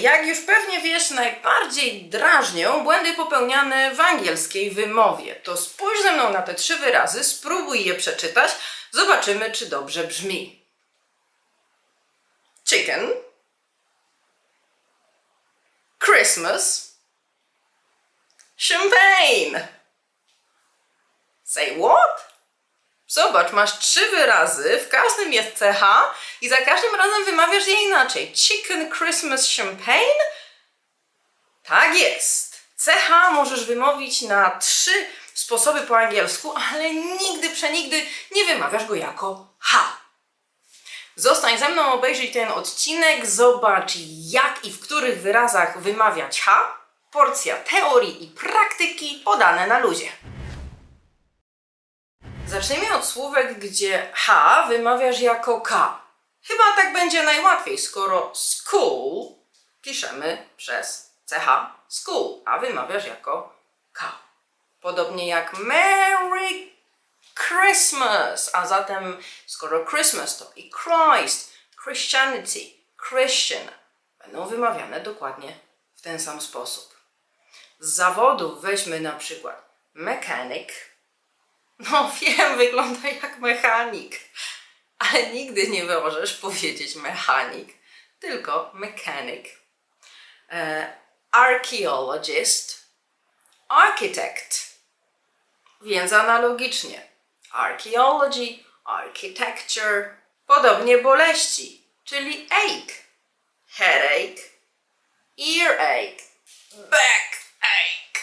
jak już pewnie wiesz, najbardziej drażnią błędy popełniane w angielskiej wymowie. To spójrz ze mną na te trzy wyrazy, spróbuj je przeczytać, zobaczymy, czy dobrze brzmi. Chicken, Christmas, champagne. Say what? Zobacz, masz trzy wyrazy, w każdym jest CH i za każdym razem wymawiasz je inaczej. Chicken Christmas Champagne? Tak jest. CH możesz wymówić na trzy sposoby po angielsku, ale nigdy, przenigdy nie wymawiasz go jako H. Zostań ze mną, obejrzyj ten odcinek, zobacz jak i w których wyrazach wymawiać H. Porcja teorii i praktyki podane na luzie. Zacznijmy od słówek, gdzie H wymawiasz jako K. Chyba tak będzie najłatwiej, skoro school piszemy przez CH school, a wymawiasz jako K. Podobnie jak Merry Christmas, a zatem skoro Christmas to i Christ, Christianity, Christian będą wymawiane dokładnie w ten sam sposób. Z zawodów weźmy na przykład mechanic, no wiem, wygląda jak mechanik, ale nigdy nie możesz powiedzieć mechanik, tylko mechanic. E, archaeologist, architect. Więc analogicznie. Archaeology, architecture. Podobnie boleści, czyli ache, headache, earache, backache.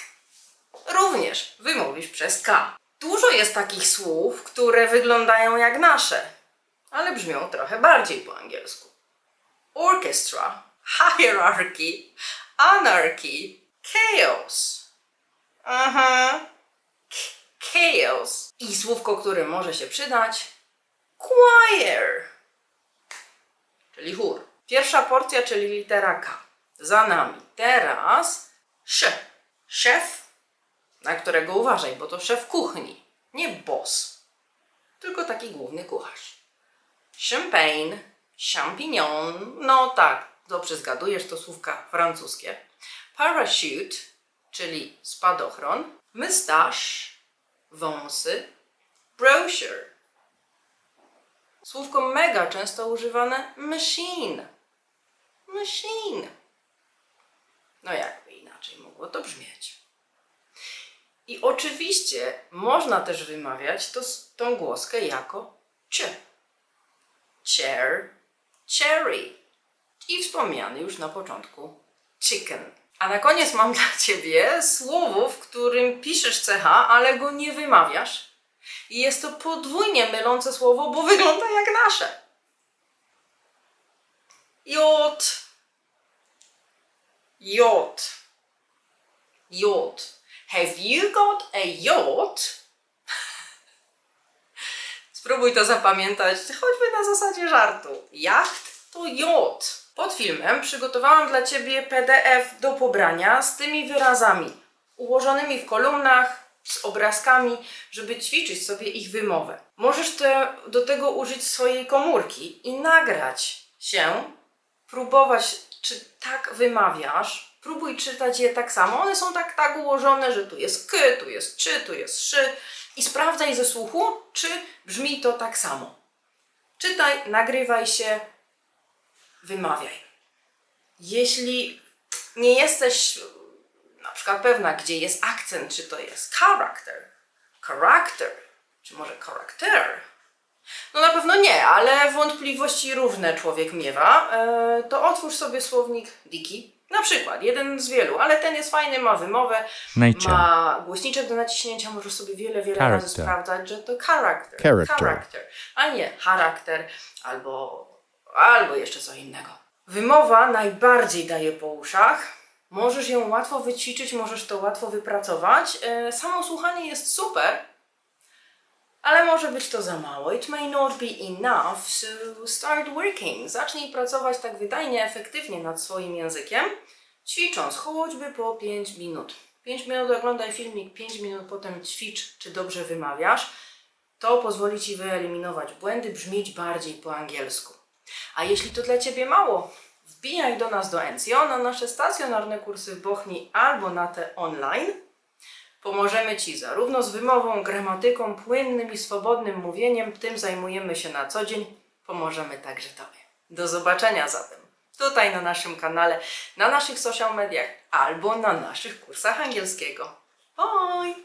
Również wymówisz przez K. Dużo jest takich słów, które wyglądają jak nasze, ale brzmią trochę bardziej po angielsku. Orchestra, hierarchy, anarchy, chaos. Aha. Chaos. I słówko, które może się przydać, choir, czyli chór. Pierwsza porcja, czyli litera K. Za nami. Teraz sz. Szef na którego uważaj, bo to szef kuchni, nie boss, tylko taki główny kucharz. Champagne, champignon, no tak, dobrze zgadujesz, to słówka francuskie. Parachute, czyli spadochron. Moustache, wąsy. Brochure. Słówko mega często używane machine. Machine. No jakby inaczej mogło to brzmieć. I oczywiście można też wymawiać to, tą głoskę jako c. Chair, cherry. I wspomniany już na początku chicken. A na koniec mam dla Ciebie słowo, w którym piszesz CH, ale go nie wymawiasz. I jest to podwójnie mylące słowo, bo wygląda jak nasze. Jot. Jot. Jot. Have you got a yacht? Spróbuj to zapamiętać, choćby na zasadzie żartu. Jacht to yacht. Pod filmem przygotowałam dla Ciebie PDF do pobrania z tymi wyrazami ułożonymi w kolumnach, z obrazkami, żeby ćwiczyć sobie ich wymowę. Możesz te, do tego użyć swojej komórki i nagrać się, próbować, czy tak wymawiasz, Próbuj czytać je tak samo. One są tak, tak ułożone, że tu jest k, tu jest czy, tu jest szy. I sprawdzaj ze słuchu, czy brzmi to tak samo. Czytaj, nagrywaj się, wymawiaj. Jeśli nie jesteś na przykład pewna, gdzie jest akcent, czy to jest character, character, czy może character, no na pewno nie, ale wątpliwości różne człowiek miewa, e, to otwórz sobie słownik Diki na przykład, jeden z wielu, ale ten jest fajny, ma wymowę, Nature. ma głośniczek do naciśnięcia, możesz sobie wiele, wiele character. razy sprawdzać, że to character, character, character, a nie charakter albo, albo jeszcze co innego. Wymowa najbardziej daje po uszach. Możesz ją łatwo wyćwiczyć, możesz to łatwo wypracować. E, samo słuchanie jest super, ale może być to za mało. It may not be enough, so start working. Zacznij pracować tak wydajnie, efektywnie nad swoim językiem, ćwicząc choćby po 5 minut. 5 minut oglądaj filmik, 5 minut potem ćwicz, czy dobrze wymawiasz. To pozwoli Ci wyeliminować błędy, brzmieć bardziej po angielsku. A jeśli to dla Ciebie mało, wbijaj do nas do NCO na nasze stacjonarne kursy w Bochni albo na te online. Pomożemy Ci zarówno z wymową, gramatyką, płynnym i swobodnym mówieniem, tym zajmujemy się na co dzień, pomożemy także Tobie. Do zobaczenia zatem tutaj na naszym kanale, na naszych social mediach albo na naszych kursach angielskiego. Bye!